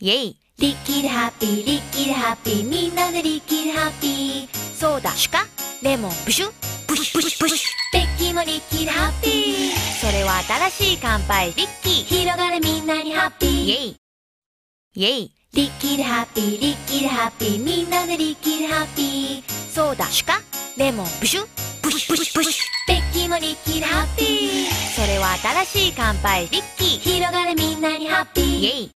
イェイ。リッキーでハッピーリッキーでハッピーみんなでリッキーでハッピー。そうだ。シュカ？レモン？ブシュ？プシュ？プシュプシュベッキーもリッキーでハッピー。それは新しい乾杯。リッキー。広がれみんなにハッピー。イェイ。イェイ。リッキーでハッピーリッキーでハッピー。みんなでリッキーでハッピー。そうだ。シュカ？レモン？ブシュ？プシュプシュプシュベッキーもリッキーでハッピー。それは新しい乾杯。リッキー。広がれみんなにハッピー。イェイ。